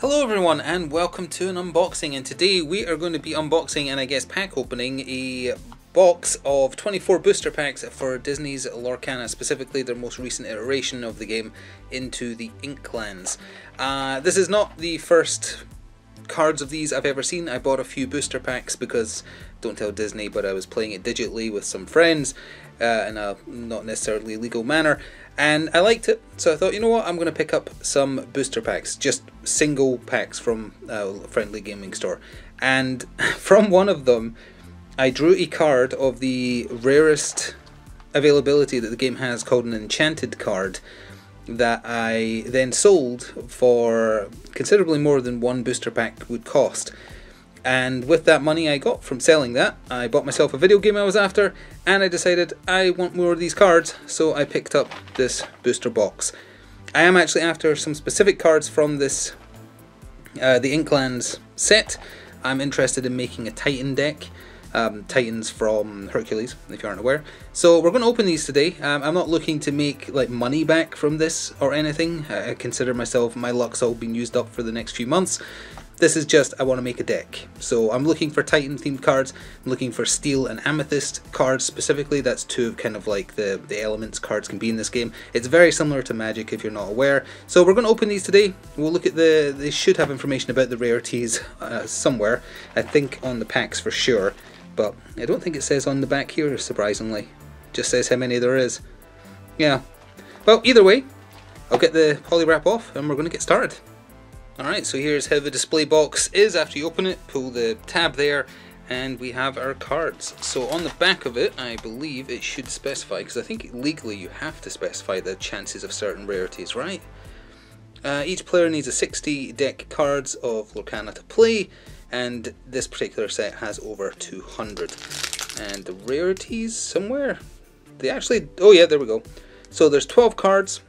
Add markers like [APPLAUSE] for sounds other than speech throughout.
Hello everyone and welcome to an unboxing and today we are going to be unboxing and I guess pack opening a box of 24 booster packs for Disney's Lorcana, specifically their most recent iteration of the game Into the Inklands. Uh, this is not the first cards of these I've ever seen. I bought a few booster packs because, don't tell Disney, but I was playing it digitally with some friends uh, in a not necessarily legal manner and I liked it. So I thought you know what? I'm going to pick up some booster packs just single packs from a friendly gaming store. And [LAUGHS] from one of them I drew a card of the rarest availability that the game has called an enchanted card that I then sold for considerably more than one booster pack would cost. And with that money I got from selling that, I bought myself a video game I was after, and I decided I want more of these cards, so I picked up this booster box. I am actually after some specific cards from this, uh, the Inklands set. I'm interested in making a Titan deck, um, Titans from Hercules, if you aren't aware. So we're going to open these today. Um, I'm not looking to make like money back from this or anything. I consider myself, my luck's all been used up for the next few months. This is just, I want to make a deck. So I'm looking for Titan themed cards, I'm looking for Steel and Amethyst cards specifically, that's two of kind of like the, the elements cards can be in this game. It's very similar to Magic if you're not aware. So we're going to open these today, we'll look at the, they should have information about the rarities [LAUGHS] uh, somewhere, I think on the packs for sure, but I don't think it says on the back here surprisingly. Just says how many there is. Yeah. Well, either way, I'll get the poly wrap off and we're going to get started. Alright, so here's how the display box is after you open it. Pull the tab there and we have our cards. So on the back of it, I believe it should specify, because I think legally you have to specify the chances of certain rarities, right? Uh, each player needs a 60 deck cards of Lorcana to play, and this particular set has over 200. And the rarities somewhere? They actually, oh yeah, there we go. So there's 12 cards,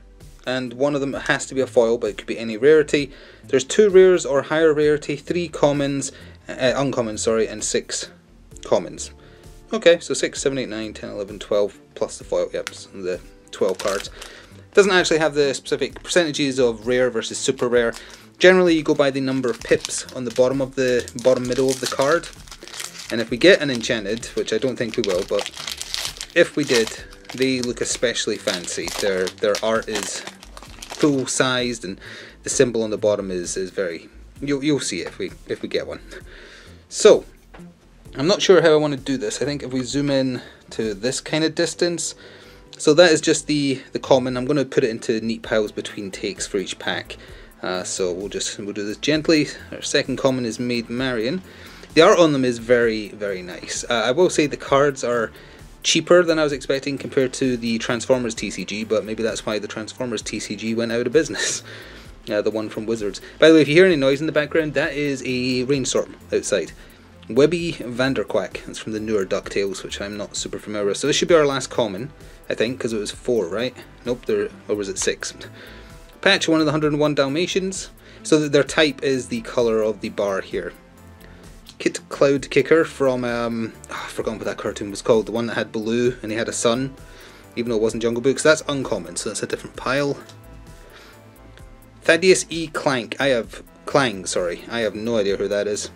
and one of them has to be a foil, but it could be any rarity. There's two rares or higher rarity, three commons, uh, uncommons, sorry, and six commons. Okay, so 6, 7, 8, 9, 10, 11, 12, plus the foil, yep, the 12 cards. Doesn't actually have the specific percentages of rare versus super rare. Generally, you go by the number of pips on the bottom of the bottom middle of the card. And if we get an enchanted, which I don't think we will, but if we did, they look especially fancy. Their their art is full sized and the symbol on the bottom is is very you'll you'll see it if we if we get one. So I'm not sure how I want to do this. I think if we zoom in to this kind of distance, so that is just the the common. I'm going to put it into neat piles between takes for each pack. Uh, so we'll just we'll do this gently. Our second common is Maid Marian. The art on them is very very nice. Uh, I will say the cards are cheaper than I was expecting compared to the Transformers TCG, but maybe that's why the Transformers TCG went out of business. [LAUGHS] Uh, the one from Wizards. By the way, if you hear any noise in the background, that is a rainstorm outside. Webby Vanderquack. That's from the newer DuckTales, which I'm not super familiar with. So this should be our last common, I think, because it was four, right? Nope, there, or was it six? Patch, one of the 101 Dalmatians. So that their type is the colour of the bar here. Kit Cloud Kicker from, um, oh, I've forgotten what that cartoon was called, the one that had Baloo and he had a son, even though it wasn't Jungle Books. That's uncommon, so that's a different pile. Thaddeus E. Clank. I have Clang, sorry. I have no idea who that is.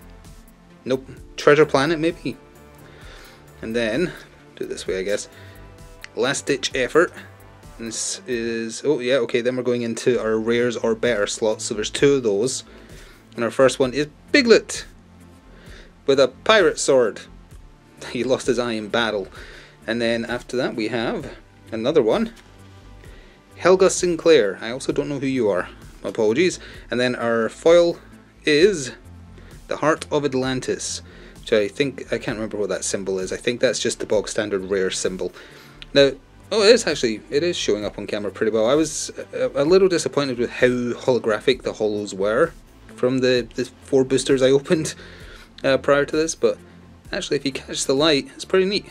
Nope. Treasure Planet, maybe? And then, do it this way, I guess. Last Ditch Effort. This is, oh yeah, okay, then we're going into our rares or better slots. So there's two of those. And our first one is Piglet with a pirate sword. [LAUGHS] He lost his eye in battle. And then after that we have another one. Helga Sinclair. I also don't know who you are. Apologies. And then our foil is the Heart of Atlantis. Which I think, I can't remember what that symbol is. I think that's just the bog standard rare symbol. Now, oh, it is actually, it is showing up on camera pretty well. I was a, a little disappointed with how holographic the hollows were from the, the four boosters I opened uh, prior to this, but actually if you catch the light, it's pretty neat.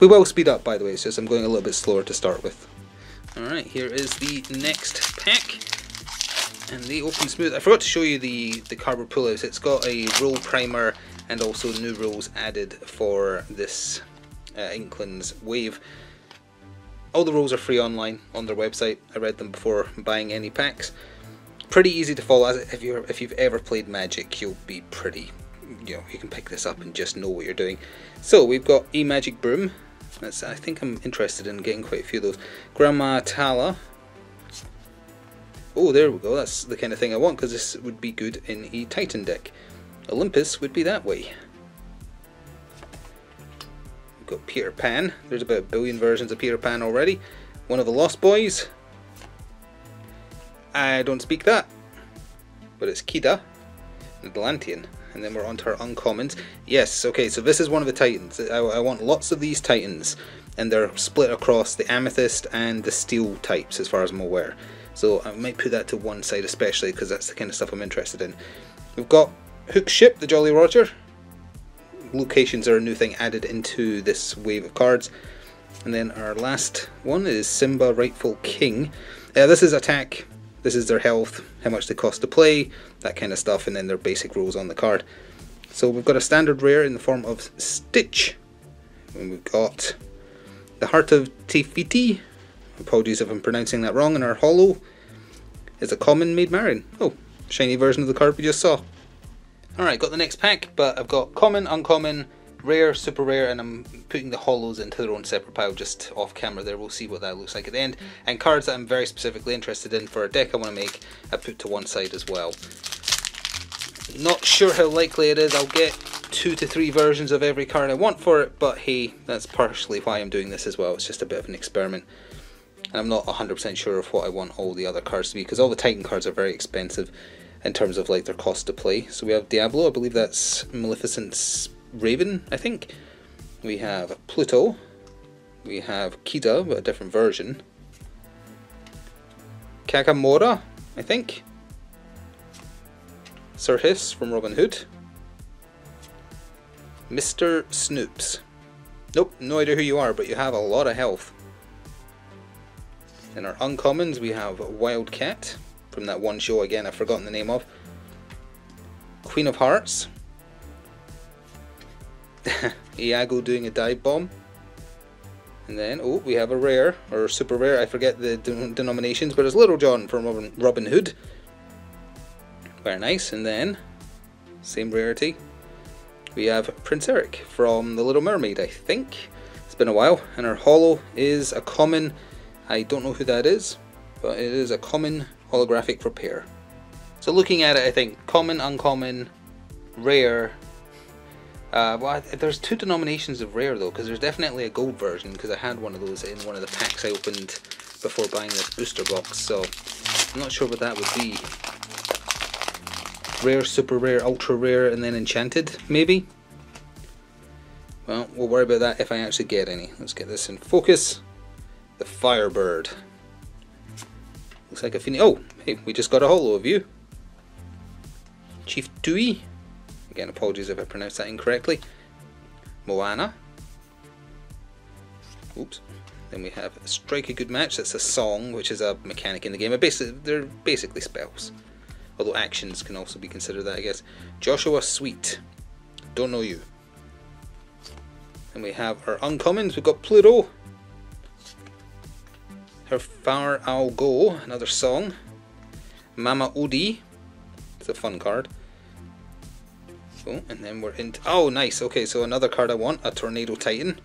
We will speed up by the way, it's just I'm going a little bit slower to start with. Alright, here is the next pack. And the open smooth. I forgot to show you the, the cardboard pullouts. It's got a rule primer and also new rules added for this uh, Inklands wave. All the rules are free online on their website. I read them before buying any packs. pretty easy to follow. As if you if you've ever played Magic, you'll be pretty. You know, you can pick this up and just know what you're doing. So we've got E Magic Broom. That's I think I'm interested in getting quite a few of those. Grandma Tala. Oh, there we go. That's the kind of thing I want because this would be good in a Titan deck. Olympus would be that way. We've got Peter Pan. There's about a billion versions of Peter Pan already. One of the Lost Boys. I don't speak that, but it's Kida, an Atlantean. And then we're on to our uncommons. Yes, okay, so this is one of the Titans. I, I want lots of these Titans, and they're split across the Amethyst and the Steel types, as far as I'm aware. So I might put that to one side, especially because that's the kind of stuff I'm interested in. We've got Hook Ship, the Jolly Roger. Locations are a new thing added into this wave of cards. And then our last one is Simba Rightful King. Uh, this is attack this is their health, how much they cost to play, that kind of stuff, and then their basic rules on the card. So we've got a standard rare in the form of Stitch. And we've got the Heart of Te Fiti. Apologies if I'm pronouncing that wrong. And our Hollow is a common Maid Marian. Oh, shiny version of the card we just saw. Alright, got the next pack, but I've got common, uncommon, rare, super rare, and I'm putting the hollows into their own separate pile just off camera there. We'll see what that looks like at the end. Mm. And cards that I'm very specifically interested in for a deck I want to make, I put to one side as well. Not sure how likely it is I'll get two to three versions of every card I want for it, but hey, that's partially why I'm doing this as well. It's just a bit of an experiment. And I'm not 100% sure of what I want all the other cards to be, because all the Titan cards are very expensive in terms of like their cost to play. So we have Diablo, I believe that's Maleficent's Raven, I think. We have Pluto. We have Kida, but a different version. Kakamora, I think. Sir Hiss from Robin Hood. Mr. Snoops. Nope, no idea who you are, but you have a lot of health. In our uncommons, we have Wildcat from that one show again I've forgotten the name of. Queen of Hearts. [LAUGHS] Iago doing a dive bomb. And then, oh, we have a rare, or super rare, I forget the de denominations, but it's Little John from Robin, Robin Hood. Very nice. And then, same rarity, we have Prince Eric from The Little Mermaid, I think. It's been a while. And our hollow is a common, I don't know who that is, but it is a common holographic repair. So looking at it, I think common, uncommon, rare, uh, well, I, there's two denominations of rare though, because there's definitely a gold version, because I had one of those in one of the packs I opened before buying this booster box, so I'm not sure what that would be. Rare, super rare, ultra rare, and then enchanted, maybe? Well, we'll worry about that if I actually get any. Let's get this in focus. The Firebird. Looks like a Phoenix. Oh, hey, we just got a holo of you. Chief Tui. Again, apologies if I pronounced that incorrectly. Moana. Oops. Then we have Strike a Good Match. That's a song, which is a mechanic in the game. Basically, they're basically spells. Although actions can also be considered that, I guess. Joshua Sweet. Don't know you. And we have our uncommons. We've got Pluto. How Far I'll Go, another song. Mama Odie. It's a fun card. And then we're into. Oh, nice. Okay, so another card I want a Tornado Titan.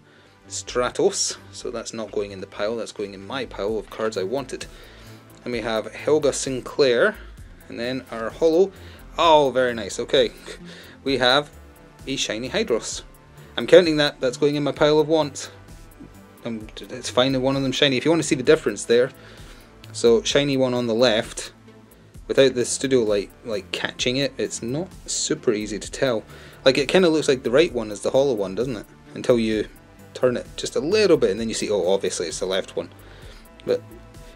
Stratos. So that's not going in the pile, that's going in my pile of cards I wanted. And we have Helga Sinclair. And then our Hollow. Oh, very nice. Okay. [LAUGHS] We have a shiny Hydros. I'm counting that. That's going in my pile of wants. Um, it's fine one of them shiny. If you want to see the difference there. So, shiny one on the left without the studio light like catching it, it's not super easy to tell. Like it kind of looks like the right one is the hollow one, doesn't it? Until you turn it just a little bit and then you see, oh, obviously it's the left one. But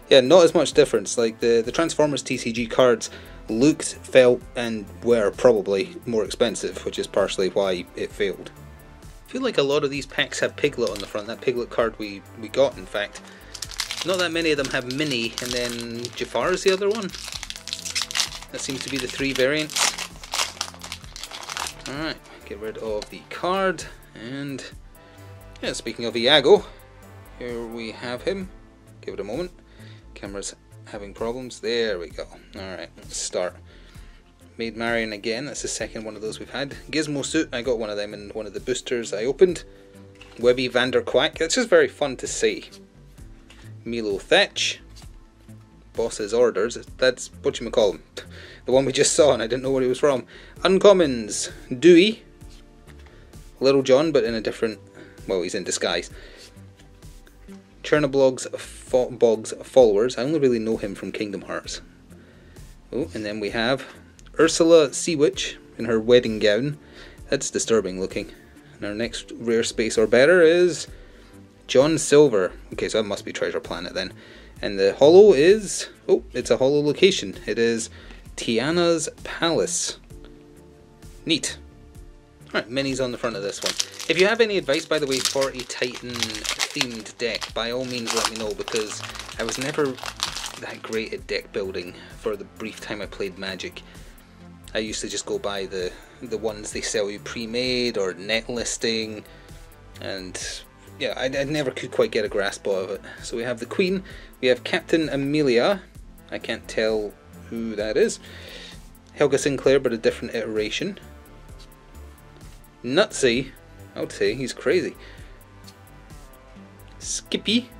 yeah, not as much difference. Like the, the Transformers TCG cards looked, felt, and were probably more expensive, which is partially why it failed. I feel like a lot of these packs have Piglet on the front. That Piglet card we, we got, in fact. Not that many of them have Minnie, and then Jafar is the other one. That seems to be the three variants. Alright, get rid of the card. And yeah, speaking of Iago, here we have him. Give it a moment. Camera's having problems. There we go. Alright, let's start. Maid Marian again, that's the second one of those we've had. Gizmo Suit, I got one of them in one of the boosters I opened. Webby Vanderquack, that's just very fun to see. Milo Thatch. Boss's Orders, that's what you call him. The one we just saw and I didn't know where he was from. Uncommons, Dewey. Little John, but in a different, well, he's in disguise. Chernabog's fo Bog's followers. I only really know him from Kingdom Hearts. Oh, and then we have Ursula Seawitch in her wedding gown. That's disturbing looking. And our next rare space or better is John Silver. Okay, so that must be Treasure Planet then. And the holo is oh, it's a holo location. It is Tiana's Palace. Neat. Alright, minis on the front of this one. If you have any advice, by the way, for a Titan themed deck, by all means let me know because I was never that great at deck building for the brief time I played Magic. I used to just go buy the the ones they sell you pre-made or net listing, and yeah, I, I never could quite get a grasp of it. So we have the Queen, we have Captain Amelia. I can't tell who that is. Helga Sinclair, but a different iteration. Nutsy. I would say he's crazy. Skippy.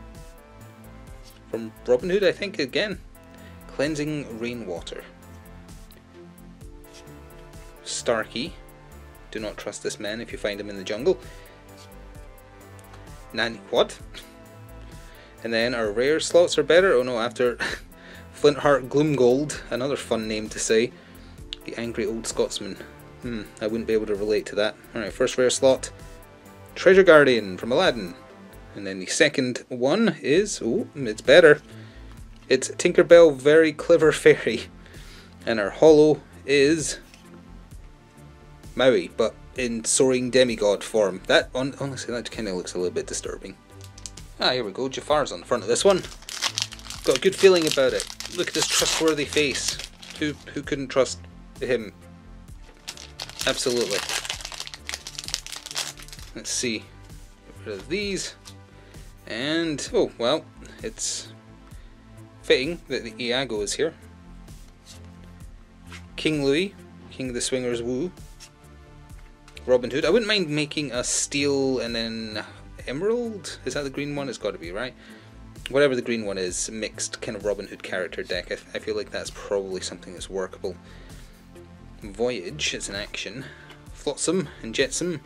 From Robin Hood, I think, again. Cleansing Rainwater. Starkey. Do not trust this man if you find him in the jungle. Nanny. What? And then our rare slots are better. Oh no, after [LAUGHS] Flintheart Glomgold, another fun name to say. The Angry Old Scotsman. Hmm, I wouldn't be able to relate to that. Alright, first rare slot. Treasure Guardian from Aladdin. And then the second one is, oh, it's better. It's Tinkerbell Very Clever Fairy. And our hollow is Maui, but in soaring demigod form. That, honestly, that kind of looks a little bit disturbing. Ah, here we go. Jafar's on the front of this one. Got a good feeling about it. Look at this trustworthy face. Who who couldn't trust him Absolutely. Let's see. Get rid of these. And, oh, well, it's fitting that the Iago is here. King Louie, King of the Swingers Woo. Robin Hood. I wouldn't mind making a steel and then emerald. Is that the green one? It's got to be, right? Whatever the green one is, mixed kind of Robin Hood character deck. I, I feel like that's probably something that's workable. Voyage is an action. Flotsam and Jetsam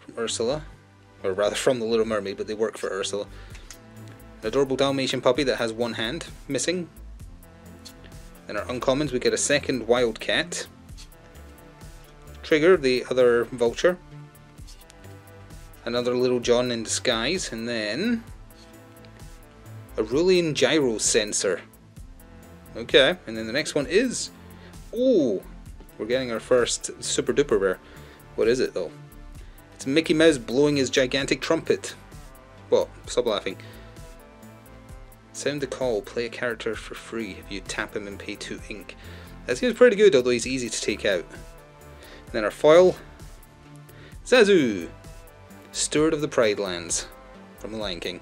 from Ursula, or rather [LAUGHS] from the Little Mermaid, but they work for Ursula. An adorable Dalmatian puppy that has one hand missing. In our uncommons, we get a second Wildcat. Trigger, the other vulture. Another Little John in disguise, and then a Rulian gyro sensor. Okay, and then the next one is. Oh, we're getting our first super duper rare. What is it though? It's Mickey Mouse blowing his gigantic trumpet. Well, stop laughing. Sound the call, play a character for free if you tap him and pay 2 ink. That seems pretty good, although he's easy to take out. Then our foil, Zazu, Steward of the Pride Lands, from The Lion King.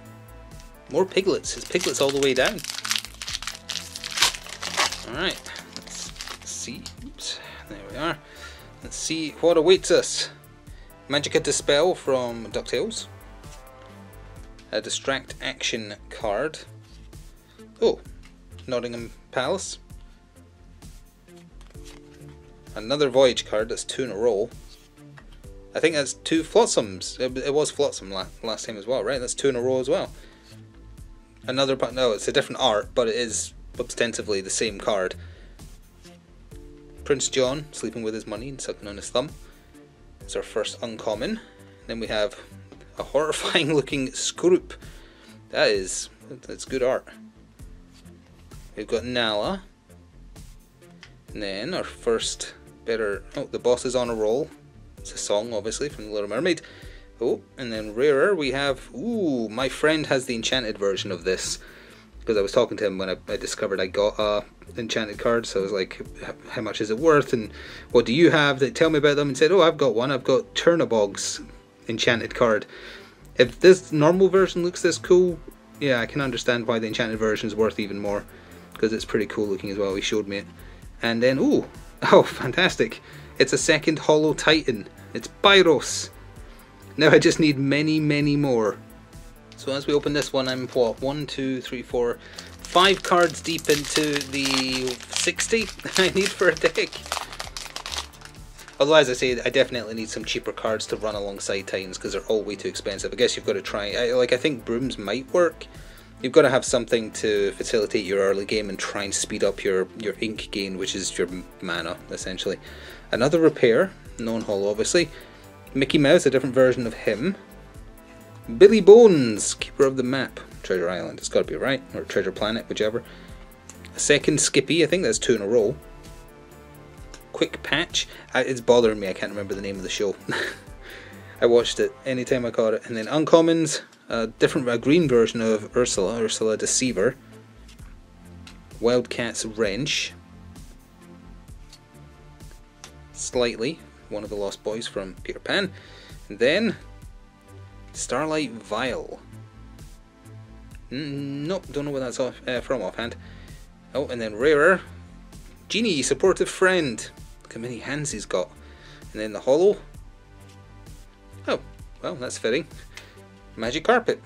More piglets, his piglets all the way down. Alright, let's see. Oops. There we are. Let's see what awaits us. Magica De Spell from DuckTales. A Distract Action card. Oh, Nottingham Palace. Another Voyage card, that's two in a row. I think that's two Flotsams. It, it was Flotsam la last time as well, right? That's two in a row as well. Another, no, it's a different art, but it is ostensibly the same card. Prince John sleeping with his money and sucking on his thumb. It's our first uncommon. Then we have a horrifying looking Scroop. That is, that's good art. We've got Nala. And then our first better, oh, the boss is on a roll. It's a song, obviously, from The Little Mermaid. Oh, and then rarer we have, ooh, my friend has the enchanted version of this because I was talking to him when I, I, discovered I got a enchanted card. So I was like, "How much is it worth? And what do you have?" They tell me about them and said, "Oh, I've got one. I've got Chernabog's enchanted card. If this normal version looks this cool, yeah, I can understand why the enchanted version is worth even more. because it's pretty cool looking as well. He showed me it. And then, ooh, [LAUGHS] oh, fantastic. It's a second Hollow Titan. It's Pyros. Now I just need many, many more. So as we open this one, I'm what? One, two, three, four, five cards deep into the 60 [LAUGHS] I need for a deck. Although, as I say, I definitely need some cheaper cards to run alongside Titans because they're all way too expensive. I guess you've got to try. I, like, I think Brooms might work. You've got to have something to facilitate your early game and try and speed up your, your ink gain, which is your mana, essentially. Another repair, non holo obviously. Mickey Mouse, a different version of him. Billy Bones, Keeper of the Map, Treasure Island, it's got to be right, or Treasure Planet, whichever. A second Skippy, I think that's two in a row. Quick Patch, uh, it's bothering me, I can't remember the name of the show. [LAUGHS] I watched it anytime I caught it. And then Uncommons, a different, a green version of Ursula, Ursula Deceiver. Wildcat's Wrench. Slightly, one of the Lost Boys from Peter Pan. And then Starlight Vial. Mm, nope, don't know where that's off, uh, from offhand. Oh, and then rarer, Genie, supportive friend. Look how many hands he's got. And then the hollow. Oh, well, that's fitting. Magic Carpet.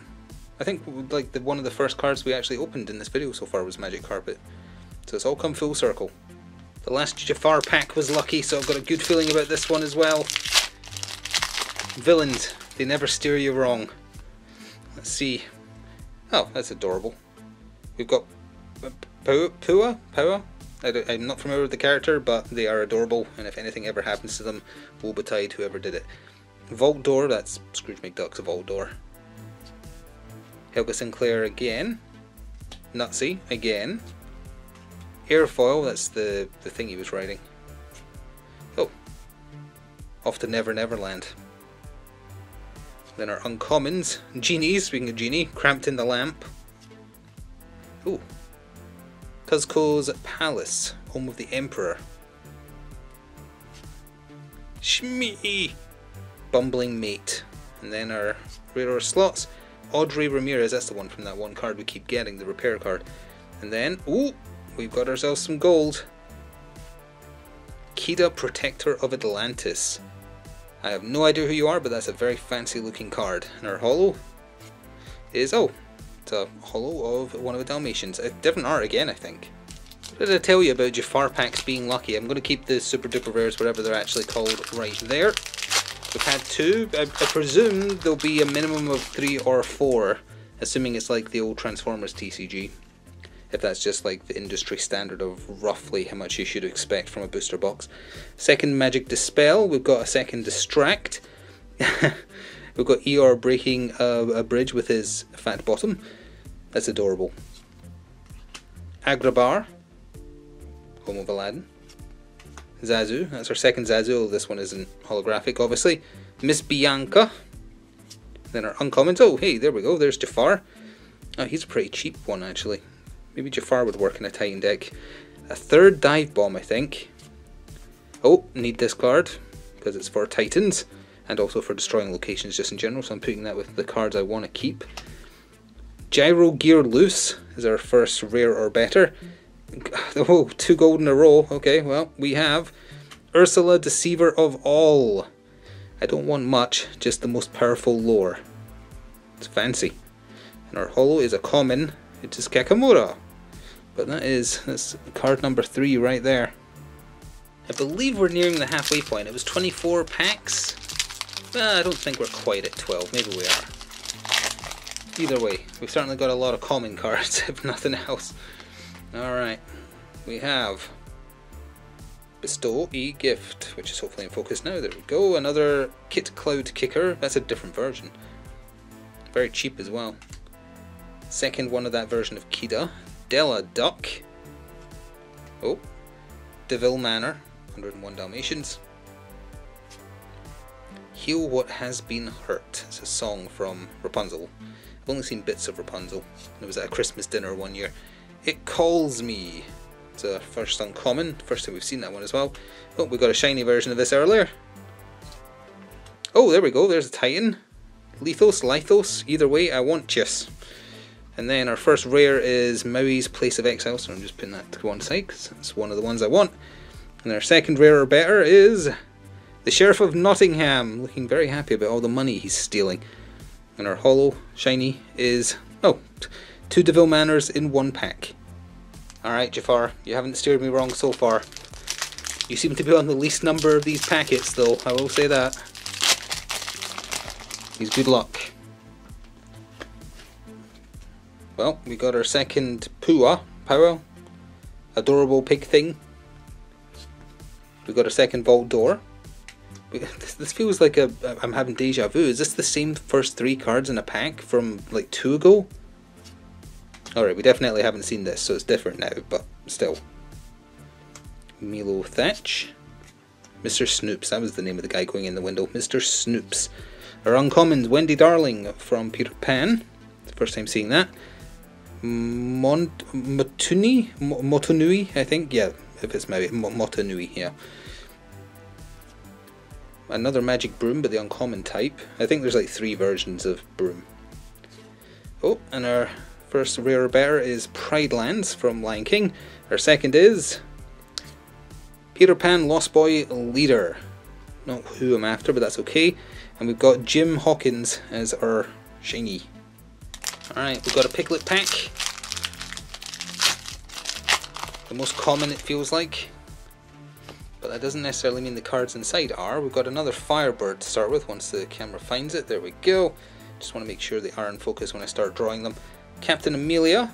I think like the one of the first cards we actually opened in this video so far was Magic Carpet. So it's all come full circle. The last Jafar pack was lucky, so I've got a good feeling about this one as well. Villains, they never steer you wrong. Let's see. Oh, that's adorable. We've got uh, Pua, Pua, Pua. I am not familiar with the character, but they are adorable, and if anything ever happens to them, woe betide whoever did it. Vault Door, that's Scrooge McDuck's Vault Door. Helga Sinclair again. Nutsy again. Airfoil, that's the, the thing he was riding. Oh. Off to Never Neverland. Then our uncommons. Genies, speaking of genie, cramped in the lamp. Ooh. Kuzco's Palace, home of the Emperor. Shmee! Bumbling Mate. And then our rarer slots. Audrey Ramirez, that's the one from that one card we keep getting, the repair card. And then, ooh, we've got ourselves some gold. Kida, Protector of Atlantis. I have no idea who you are, but that's a very fancy looking card. And our holo is, oh, it's a holo of one of the Dalmatians. A different art again, I think. What did I tell you about Jafar packs being lucky? I'm going to keep the super duper rares, whatever they're actually called, right there. We've had two. I, I presume there'll be a minimum of three or four, assuming it's like the old Transformers TCG if that's just like the industry standard of roughly how much you should expect from a booster box. Second Magic Dispel, we've got a second Distract. [LAUGHS] we've got Eeyore breaking a, a, bridge with his fat bottom. That's adorable. Agrabah, home of Aladdin. Zazu, that's our second Zazu. This one isn't holographic, obviously. Miss Bianca. Then our uncommons. Oh, hey, there we go. There's Jafar. Oh, he's a pretty cheap one, actually. Maybe Jafar would work in a Titan deck. A third dive bomb, I think. Oh, need this card because it's for Titans and also for destroying locations just in general. So I'm putting that with the cards I want to keep. Gyro Gear Loose is our first rare or better. [LAUGHS] Oh, two gold in a row. Okay, well, we have Ursula, Deceiver of All. I don't want much, just the most powerful lore. It's fancy. And our holo is a common it is Kakamora. But that is that's card number three right there. I believe we're nearing the halfway point. It was 24 packs. Well, I don't think we're quite at 12. Maybe we are. Either way, we've certainly got a lot of common cards, [LAUGHS] if nothing else. Alright, we have Bestow E Gift, which is hopefully in focus now. There we go. Another Kit Cloud Kicker. That's a different version. Very cheap as well. Second one of that version of Kida, Della Duck. Oh, Deville Manor, 101 Dalmatians. Heal What Has Been Hurt. It's a song from Rapunzel. I've only seen bits of Rapunzel. It was at a Christmas dinner one year. It Calls Me. It's a first uncommon. First time we've seen that one as well. Oh, we got a shiny version of this earlier. Oh, there we go. There's a Titan. Lethos, Lithos. Either way, I want Chis. And then our first rare is Maui's Place of Exile, so I'm just putting that to one side because it's one of the ones I want. And our second rare or better is the Sheriff of Nottingham, looking very happy about all the money he's stealing. And our hollow shiny is, oh, two Deville Manors in one pack. Alright, Jafar, you haven't steered me wrong so far. You seem to be on the least number of these packets, though, I will say that. He's good luck. Well, we got our second Pua, Powell, adorable pig thing. We got a second vault door. [LAUGHS] This feels like a. I'm having deja vu. Is this the same first three cards in a pack from like two ago? Alright, we definitely haven't seen this, so it's different now, but still. Milo Thatch. Mr. Snoops, that was the name of the guy going in the window. Mr. Snoops. Our uncommons, Wendy Darling from Peter Pan. First time seeing that. Mont Motunui, I think. Yeah, if it's maybe Motunui. Yeah. Another magic broom, but the uncommon type. I think there's like three versions of broom. Oh, and our first rare bear is Pride Lands from Lion King. Our second is Peter Pan Lost Boy Leader. Not who I'm after, but that's okay. And we've got Jim Hawkins as our shiny. Alright, we've got a Piglet pack. The most common it feels like. But that doesn't necessarily mean the cards inside are. We've got another Firebird to start with once the camera finds it. There we go. Just want to make sure they are in focus when I start drawing them. Captain Amelia,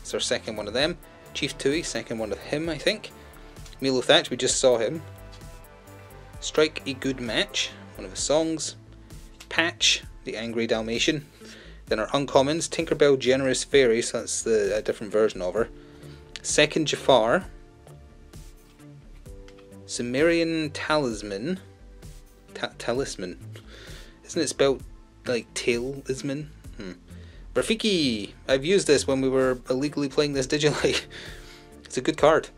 it's our second one of them. Chief Tui, second one of him, I think. Milo Thatch, we just saw him. Strike a Good Match, one of his songs. Patch, the Angry Dalmatian. Then our uncommons, Tinkerbell Generous Fairy, so that's the a different version of her. Second Jafar. Sumerian Talisman. Ta talisman. Isn't it spelled like talisman? Hmm. Rafiki! I've used this when we were illegally playing this digitally. [LAUGHS] it's a good card.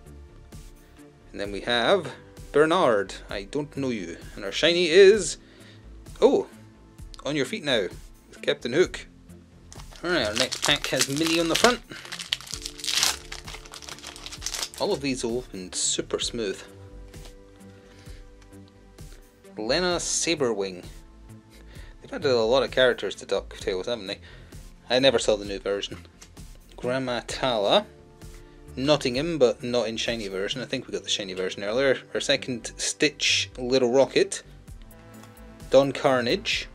And then we have Bernard. I don't know you. And our shiny is... Oh! On your feet now. Captain Hook. Alright, our next pack has Minnie on the front. All of these open super smooth. Lena Sabrewing. They've added a lot of characters to DuckTales, haven't they? I never saw the new version. Grandma Tala. Nottingham, but not in shiny version. I think we got the shiny version earlier. Our second Stitch Little Rocket. Don Karnage.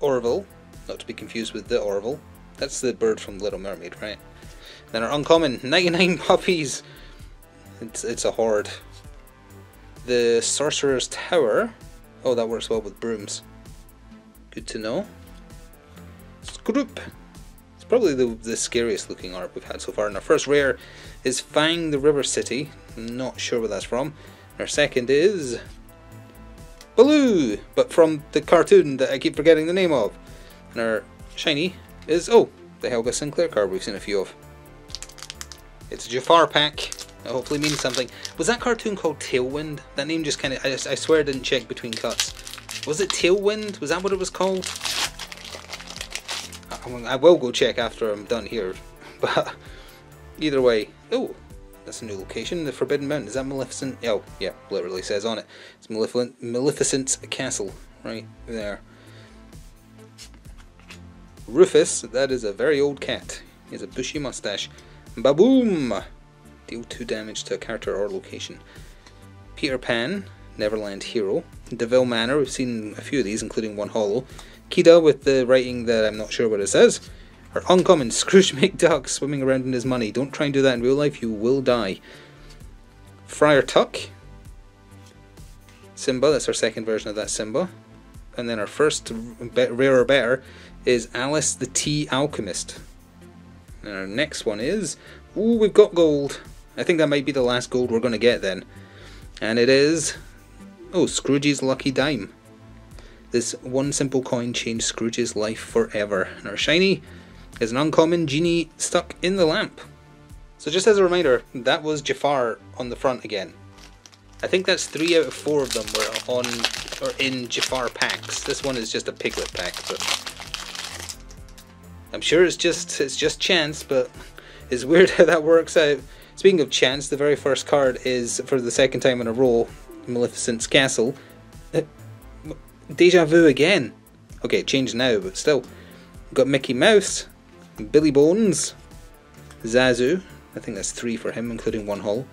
Orville, not to be confused with the Orville. That's the bird from Little Mermaid, right? Then our uncommon 99 [LAUGHS] puppies. It's it's a horde. The Sorcerer's Tower. Oh, that works well with brooms. Good to know. Scroop. It's probably the, the scariest looking art we've had so far. And our first rare is Fang the River City. Not sure where that's from. Our second is Baloo, but from the cartoon that I keep forgetting the name of. And our shiny is, oh, the Helga Sinclair card we've seen a few of. It's a Jafar pack. That hopefully means something. Was that cartoon called Tailwind? That name just kind of, I, I swear I didn't check between cuts. Was it Tailwind? Was that what it was called? I, I will go check after I'm done here. [LAUGHS] But either way, oh, that's a new location. The Forbidden Mountain. Is that Maleficent? Oh, yeah, literally says on it. It's Maleficent, Maleficent's castle right there. Rufus, that is a very old cat. He has a bushy mustache. Baboom! Deal 2 damage to a character or location. Peter Pan, Neverland Hero. Deville Manor, we've seen a few of these, including one hollow. Kida with the writing that I'm not sure what it says. Or uncommon, [LAUGHS] Scrooge McDuck swimming around in his money. Don't try and do that in real life, you will die. Friar Tuck. Simba, that's our second version of that Simba. And then our first rarer bear is Alice the Tea Alchemist. And our next one is, ooh, we've got gold. I think that might be the last gold we're going to get then. And it is, oh, Scrooge's Lucky Dime. This one simple coin changed Scrooge's life forever. And our shiny is an uncommon genie stuck in the lamp. So just as a reminder, that was Jafar on the front again. I think that's three out of four of them were on or in Jafar packs. This one is just a piglet pack, but I'm sure it's just it's just chance, but it's weird [LAUGHS] how that works out. Speaking of chance, the very first card is for the second time in a row, Maleficent's Castle. Deja vu again. Okay, changed now, but still. Got Mickey Mouse, Billy Bones, Zazu. I think that's three for him, including one hole.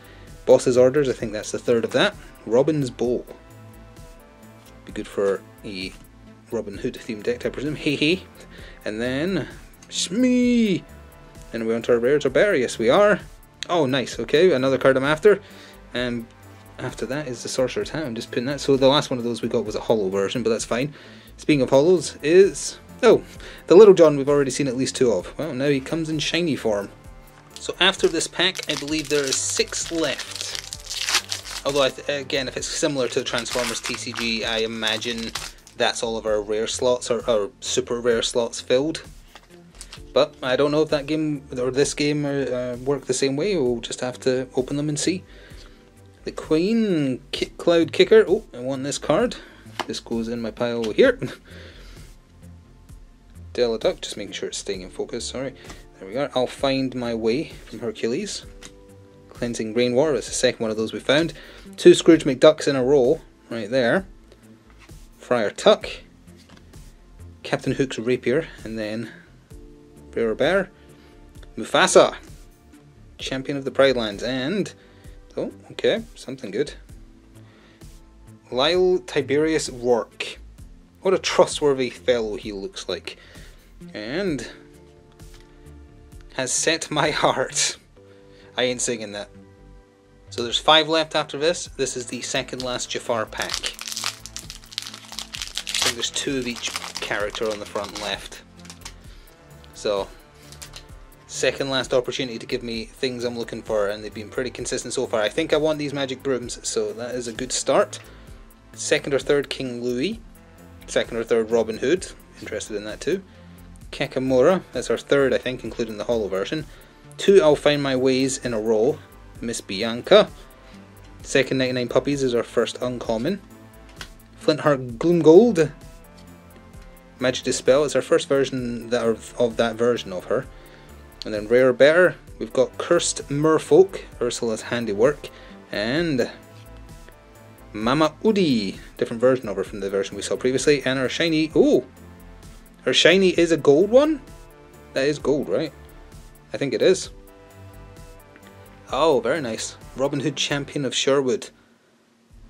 Boss's Orders, I think that's the third of that. Robin's Bow. Be good for a Robin Hood themed deck, I presume. Hee hee. And then Smee. And we're to our rares. Our yes, we are. Oh, nice. Okay, another card I'm after. And after that is the Sorcerer's Hat. I'm just putting that. So the last one of those we got was a hollow version, but that's fine. Speaking of hollows, is oh, the Little John we've already seen at least two of. Well, now he comes in shiny form. So after this pack, I believe there is six left. Although, again, if it's similar to Transformers TCG, I imagine that's all of our rare slots or, or super rare slots filled. But I don't know if that game or this game uh, work the same way. We'll just have to open them and see. The Queen Cloud Kicker. Oh, I want this card. This goes in my pile here. [LAUGHS] Della Duck, just making sure it's staying in focus. Sorry. There we are. I'll find my way from Hercules. Cleansing Rainwater. That's the second one of those we found. Two Scrooge McDucks in a row, right there. Friar Tuck. Captain Hook's Rapier, and then Bear Bear, Mufasa, Champion of the Pride Lands, and oh, okay, something good. Lyle Tiberius Rourke. What a trustworthy fellow he looks like. And has set my [LAUGHS] heart. I ain't singing that. So there's five left after this. This is the second last Jafar pack. I think there's two of each character on the front left. So, second last opportunity to give me things I'm looking for, and they've been pretty consistent so far. I think I want these magic brooms, so that is a good start. Second or third King Louie. Second or third Robin Hood. Interested in that too. Kakamora, that's our third, I think, including the hollow version. Two I'll Find My Ways in a row. Miss Bianca. Second 99 Puppies is our first uncommon. Flintheart Glomgold. Magic Dispel is our first version that of that version of her. And then Rare Bear, we've got Cursed Merfolk, Ursula's handiwork, and Mama Odie, different version of her from the version we saw previously, and her shiny. Oh, her shiny is a gold one. That is gold, right? I think it is. Oh, very nice. Robin Hood Champion of Sherwood.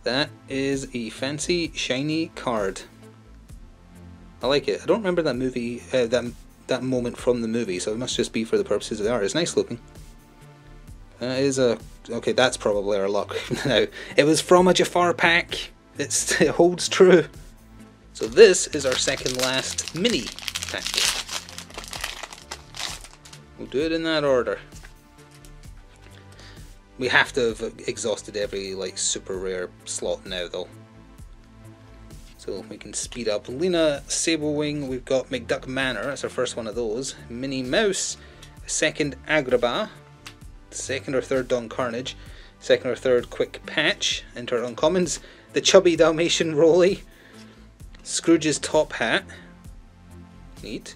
That is a fancy shiny card. I like it. I don't remember that movie, uh, that that moment from the movie, so it must just be for the purposes of the art. It's nice looking. Uh, is a okay. That's probably our luck. [LAUGHS] now it was from a Jafar pack. It's, it [LAUGHS] holds true. So this is our second last mini pack. We'll do it in that order. We have to have exhausted every like super rare slot now though. So we can speed up. Lena Sabrewing, we've got McDuck Manor, that's our first one of those. Minnie Mouse, second Agrabah, second or third Don Karnage, second or third Quick Patch, enter uncommons. The Chubby Dalmatian Rolly, Scrooge's Top Hat, neat.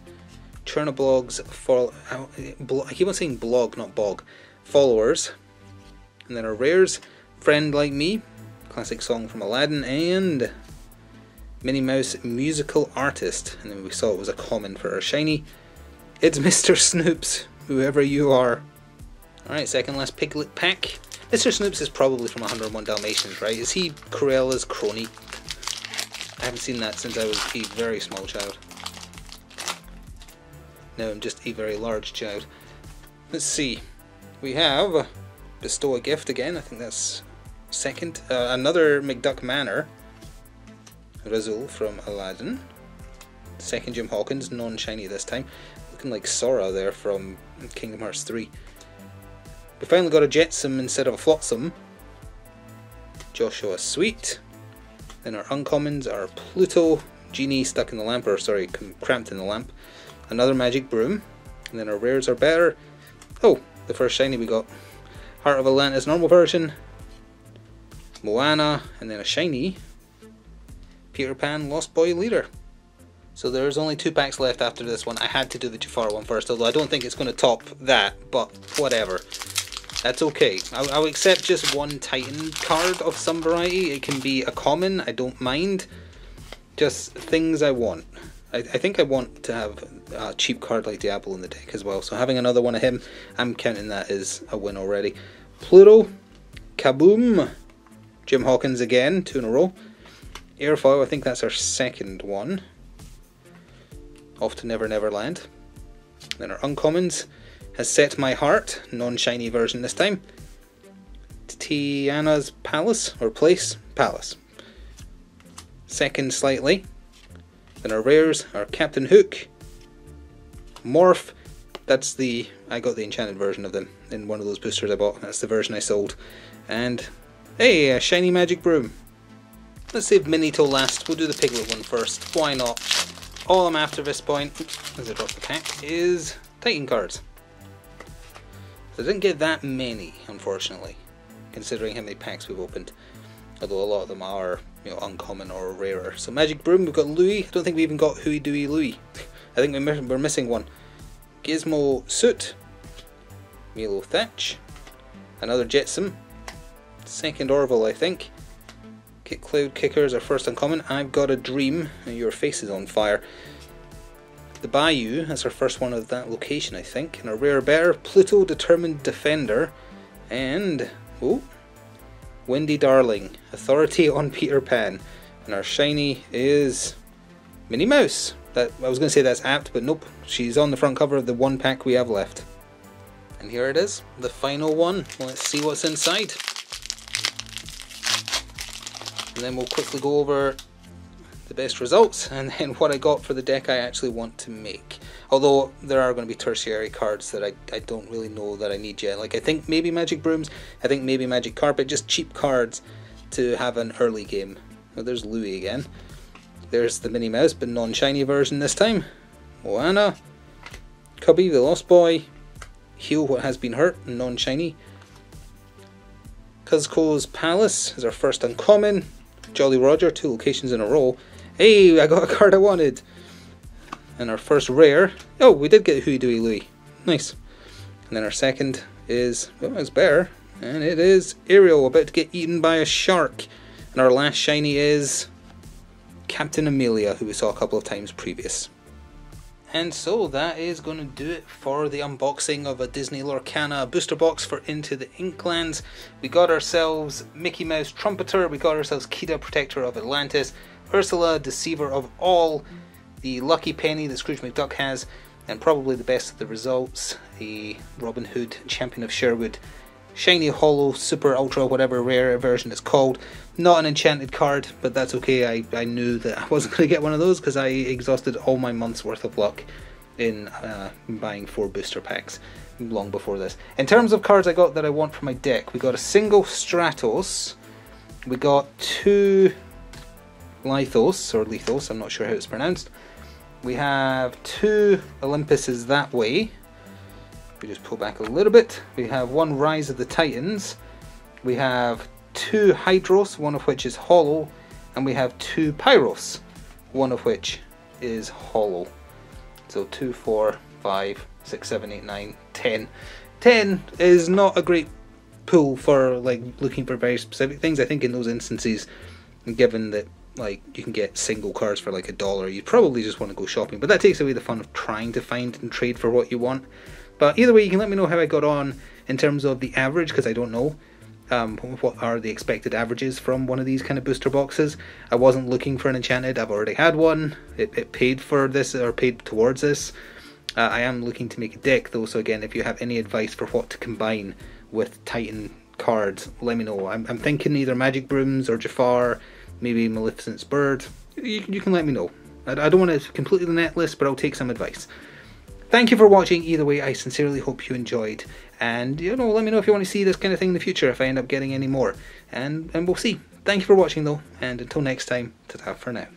Chernoblog's for I keep on saying blog, not bog. Followers, and then our rares, Friend Like Me, classic song from Aladdin, and Minnie Mouse musical artist, and then we saw it was a common for our shiny. It's [LAUGHS] Mr. Snoops, whoever you are. Alright, second last Piglet pack. Mr. Snoops is probably from 101 Dalmatians, right? Is he Cruella's crony? I haven't seen that since I was a very small child. No, I'm just a very large child. Let's see. We have Bestow a Gift again, I think that's second. Uh, another McDuck Manor. Razoul from Aladdin. Second Jim Hawkins, non-shiny this time. Looking like Sora there from Kingdom Hearts 3. We finally got a Jetsam instead of a Flotsam. Joshua Sweet. Then our uncommons are Pluto, Genie stuck in the lamp, or sorry, cramped in the lamp. Another Magic Broom. And then our rares are better. Oh, the first shiny we got. Heart of Atlantis normal version. Moana, and then a shiny Peter Pan Lost Boy Leader. So there's only two packs left after this one. I had to do the Jafar one first, although I don't think it's going to top that, but whatever. That's okay. I'll, I'll, accept just one Titan card of some variety. It can be a common, I don't mind. Just things I want. I, I think I want to have a cheap card like Diablo in the deck as well. So having another one of him, I'm counting that as a win already. Pluto, Kaboom, Jim Hawkins again, two in a row. Airfoil, I think that's our second one. Off to Never Never Land. Then our uncommons has Set My Heart, non-shiny version this time. Tiana's Palace, or Place, Palace. Second slightly. Then our rares are Captain Hook, Morph, that's the, I got the enchanted version of them in one of those boosters I bought, that's the version I sold. And, hey, a shiny magic broom. Let's save Minnie till last, we'll do the Piglet one first, why not? All I'm after this point, as I drop the pack, is Titan cards. I didn't get that many, unfortunately, considering how many packs we've opened. Although a lot of them are, you know, uncommon or rarer. So Magic Broom, we've got Louis. I don't think we even got Huidui Louis. [LAUGHS] I think we're missing one. Gizmo Suit. Milo Thatch. Another Jetsam. Second Orville, I think. Kick Cloud Kickers are first uncommon. I've got a dream. Your face is on fire. The Bayou, that's our first one of that location, I think. And a rare bear, Pluto Determined Defender. And, oh, Wendy Darling, Authority on Peter Pan. And our shiny is Minnie Mouse. That I was going to say that's apt, but nope. She's on the front cover of the one pack we have left. And here it is, the final one. Let's see what's inside and then we'll quickly go over the best results [LAUGHS] and then what I got for the deck I actually want to make. Although there are going to be tertiary cards that I, I don't really know that I need yet. Like I think maybe Magic Brooms, I think maybe Magic Carpet, just cheap cards to have an early game. Oh, there's Louis again. There's the Minnie Mouse, but non-shiny version this time. Moana, Cubby the Lost Boy, Heal What Has Been Hurt, non-shiny. Kuzco's Palace is our first uncommon. Jolly Roger, two locations in a row. Hey, I got a card I wanted. And our first rare. Oh, we did get Huidui Louis. Nice. And then our second is, oh, it's Bear. And it is Ariel, about to get eaten by a shark. And our last shiny is Captain Amelia, who we saw a couple of times previous. And so that is going to do it for the unboxing of a Disney Lorcana booster box for Into the Inklands. We got ourselves Mickey Mouse Trumpeter, we got ourselves Kida Protector of Atlantis, Ursula Deceiver of All, the Lucky Penny that Scrooge McDuck has, and probably the best of the results, the Robin Hood Champion of Sherwood shiny hollow super ultra whatever rare version it's called not an enchanted card but that's okay i, I knew that i wasn't going to get one of those because i exhausted all my months worth of luck in uh, buying four booster packs long before this in terms of cards i got that i want for my deck we got a single stratos we got two Lythos or Lythos i'm not sure how it's pronounced we have two olympuses that way we just pull back a little bit. We have one Rise of the Titans. We have two Hydros, one of which is hollow, and we have two Pyros, one of which is hollow. So two, four, five, six, seven, eight, nine, ten. Ten is not a great pool for like looking for very specific things. I think in those instances, given that like you can get single cards for like a dollar, you'd probably just want to go shopping. But that takes away the fun of trying to find and trade for what you want. But either way, you can let me know how I got on in terms of the average, because I don't know. Um, what are the expected averages from one of these kind of booster boxes. I wasn't looking for an enchanted, I've already had one. It, it paid for this or paid towards this. Uh, I am looking to make a deck though, so again, if you have any advice for what to combine with Titan cards, let me know. I'm, I'm thinking either Magic Brooms or Jafar, maybe Maleficent's Bird. You, you can let me know. I, I don't want to completely the net list, but I'll take some advice. Thank you for watching. Either way, I sincerely hope you enjoyed. And, you know, let me know if you want to see this kind of thing in the future, if I end up getting any more. And, and we'll see. Thank you for watching, though. And until next time, ta-ta for now.